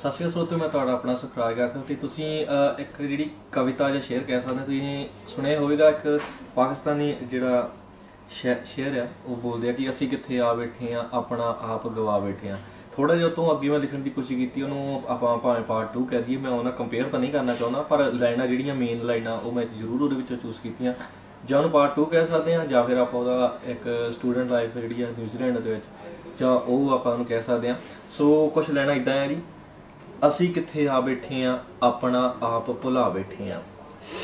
ਸਤਿ ਸ਼੍ਰੀ ਅਕਾਲ ਦੋਸਤੋ ਮੈਂ ਤੁਹਾਡਾ ਆਪਣਾ ਸੁਖਰਾਜ ਗਾਖਲ ਤੇ ਤੁਸੀਂ ਇੱਕ ਜਿਹੜੀ ਕਵਿਤਾ ਜਾਂ ਸ਼ੇਅਰ ਕਹਿ ਸਕਦੇ ਹੋ, ਤੁਸੀਂ ਸੁਣਿਆ ਹੋਵੇਗਾ ਇੱਕ ਪਾਕਿਸਤਾਨੀ ਜਿਹੜਾ ਸ਼ੇ- ਸ਼ੇਅਰ ਆ ਉਹ ਬੋਲਦੇ ਆ ਕਿ ਅਸੀਂ ਕਿੱਥੇ ਆ ਬੈਠੇ ਆ ਆਪਣਾ ਆਪ ਗਵਾ ਬੈਠੇ ਆ। ਥੋੜਾ ਜਿਹਾ ਤੋਂ ਅੱਗੇ ਮੈਂ ਲਿਖਣ ਦੀ ਕੋਸ਼ਿਸ਼ ਕੀਤੀ ਉਹਨੂੰ ਆਪਾਂ ਭਾਵੇਂ ਪਾਰਟ 2 ਕਹਿ ਦਈਏ ਮੈਂ ਉਹਨਾਂ ਕੰਪੇਅਰ ਤਾਂ ਨਹੀਂ ਕਰਨਾ ਚਾਹੁੰਦਾ ਪਰ ਲਾਈਨਾਂ ਜਿਹੜੀਆਂ ਮੇਨ ਲਾਈਨਾਂ ਉਹ ਮੈਂ ਜ਼ਰੂਰ ਉਹਦੇ ਵਿੱਚੋਂ ਚੂਜ਼ ਕੀਤੀਆਂ। ਜਾਂ ਉਹਨੂੰ ਪਾਰਟ 2 ਕਹਿ ਸਕਦੇ ਆ ਜਾਂ ਫਿਰ ਆਪਾਂ ਉਹਦਾ ਇੱਕ ਸਟੂਡੈਂਟ ਲਾਈਫ ਜਿਹੜੀ ਆ ਨਿਊਜ਼ੀਲੈਂਡ ਦੇ ਵਿੱਚ ਜਾਂ ਉਹ ਆਪਾਂ ਉਹਨੂੰ ਕਹਿ ਸਕਦੇ ਆ। ਸੋ ਕੁਝ ਲੈਣਾ ਇਦਾਂ ਹੈ ਜੀ। ਅਸੀਂ ਕਿੱਥੇ ਆ ਬੈਠੇ ਆ? ਆਪਣਾ ਆਪ ਭੁਲਾ ਬੈਠੇ ਆ।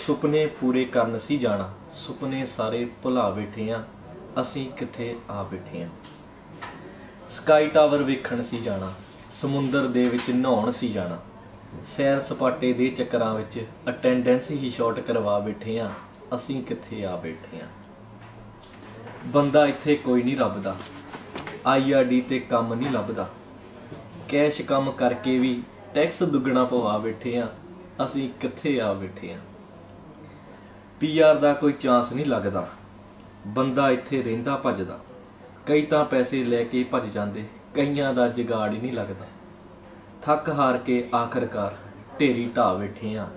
ਸੁਪਨੇ ਪੂਰੇ ਕਰਨ ਸੀ ਜਾਣਾ। ਸੁਪਨੇ ਸਾਰੇ ਭੁਲਾ ਬੈਠੇ ਆ। ਅਸੀਂ ਕਿੱਥੇ ਆ ਬੈਠੇ ਆ? ਸਕਾਈ ਟਾਵਰ ਵੇਖਣ ਸੀ ਜਾਣਾ। ਸਮੁੰਦਰ ਦੇ ਵਿੱਚ ਨਹਾਉਣ ਸੀ ਜਾਣਾ। ਸੈਰ ਸਪਾਟੇ ਦੇ ਚੱਕਰਾਂ ਵਿੱਚ ਅਟੈਂਡੈਂਸ ਹੀ ਸ਼ਾਰਟ ਕਰਵਾ ਬੈਠੇ ਆ। ਅਸੀਂ ਕਿੱਥੇ ਆ ਬੈਠੇ ਆ? ਬੰਦਾ ਇੱਥੇ ਕੋਈ ਨਹੀਂ ਲੱਭਦਾ। ਆਈਆਰਡੀ ਤੇ ਕੰਮ ਨਹੀਂ ਲੱਭਦਾ। ਕੈਸ਼ ਕੰਮ ਕਰਕੇ ਵੀ ਟੈਕਸ ਦੁੱਗਣਾ ਪਵਾ ਬੈਠੇ ਆ, ਅਸੀਂ ਕਿੱਥੇ ਆ ਬੈਠੇ ਆ? ਪੀਆਰ ਦਾ ਕੋਈ ਚਾਂਸ ਨਹੀਂ ਲੱਗਦਾ। ਬੰਦਾ ਇੱਥੇ ਰਹਿੰਦਾ ਭੱਜਦਾ। ਕਈ ਤਾਂ ਪੈਸੇ ਲੈ ਕੇ ਭੱਜ ਜਾਂਦੇ, ਕਈਆਂ ਦਾ ਜਗਾੜ ਹੀ ਨਹੀਂ ਲੱਗਦਾ। ਥੱਕ ਹਾਰ ਕੇ ਆਖਰਕਾਰ ਢੇਰੀ ਢਾ ਬੈਠੇ ਆ,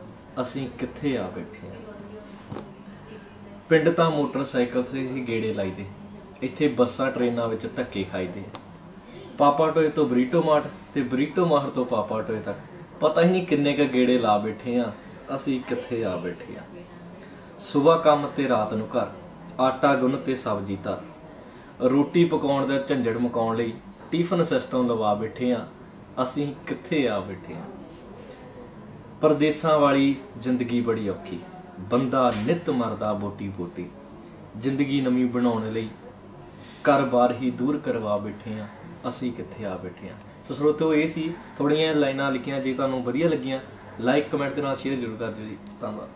ਅਸੀਂ ਕਿੱਥੇ ਆ ਬੈਠੇ ਆ? ਪਿੰਡ ਤਾਂ ਮੋਟਰਸਾਈਕਲ ਤੇ ਹੀ ਗੇੜੇ ਲਾਈਦੇ, ਇੱਥੇ ਬੱਸਾਂ ਟ੍ਰੇਨਾਂ ਵਿੱਚ ਧੱਕੇ ਖਾਈਦੇ। ਪਾਪਾ ਟੋਏ ਤੋਂ ਬਰੀਟੋ ਮਾਰਟ ਤੇ ਬਰੀਟੋ ਮਾਰਟ ਤੋਂ ਪਾਪਾ ਟੋਏ ਤੱਕ। ਪਤਾ ਹੀ ਨਹੀਂ ਕਿੰਨੇ ਕ ਗੇੜੇ ਲਾ ਬੈਠੇ ਆ, ਅਸੀਂ ਕਿੱਥੇ ਆ ਬੈਠੇ ਆ। ਸਵੇਰ ਕੰਮ ਤੇ ਰਾਤ ਨੂੰ ਘਰ, ਆਟਾ ਗੁੰਨ ਤੇ ਸਬਜ਼ੀ ਧਰ ਰੋਟੀ ਪਕਾਉਣ ਦਾ ਝੰਜੜ ਮੁਕਾਉਣ ਲਈ ਟਿਫਨ ਸਿਸਟਮ ਲਵਾ ਬੈਠੇ ਆ, ਅਸੀਂ ਕਿੱਥੇ ਆ ਬੈਠੇ ਆ। ਪਰਦੇਸਾਂ ਵਾਲੀ ਜ਼ਿੰਦਗੀ ਬੜੀ ਔਖੀ, ਬੰਦਾ ਨਿਤ ਮਰਦਾ ਬੋਟੀ ਬੋਟੀ। ਜ਼ਿੰਦਗੀ ਨਵੀਂ ਬਣਾਉਣ ਲਈ ਘਰ-ਬਾਰ ਹੀ ਦੂਰ ਕਰਵਾ ਬੈਠੇ ਆ। ਅਸੀਂ ਕਿੱਥੇ ਆ ਬੈਠੇ ਆ ਸੋ ਸਰੋਤੋ ਇਹ ਸੀ ਥੋੜੀਆਂ ਲਾਈਨਾਂ ਲਿਖੀਆਂ, ਜੇ ਤੁਹਾਨੂੰ ਵਧੀਆ ਲੱਗੀਆਂ ਲਾਈਕ ਕਮੈਂਟ ਦੇ ਨਾਲ ਸ਼ੇਅਰ ਜ਼ਰੂਰ ਕਰ ਦਿਓ ਜੀ। ਧੰਨਵਾਦ।